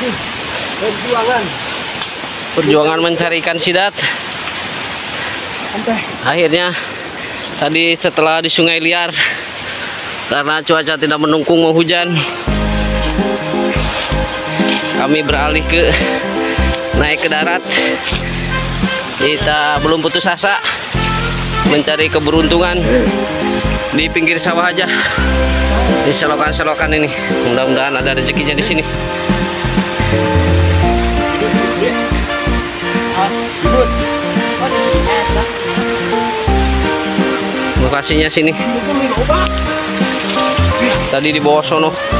Perjuangan. Perjuangan mencari ikan sidat. Akhirnya tadi setelah di Sungai Liar karena cuaca tidak mendukung mau hujan, kami beralih ke naik ke darat. Kita belum putus asa mencari keberuntungan di pinggir sawah aja di selokan-selokan ini. Mudah-mudahan ada rezekinya di sini. Lokasinya sini. Tadi di bawah sono.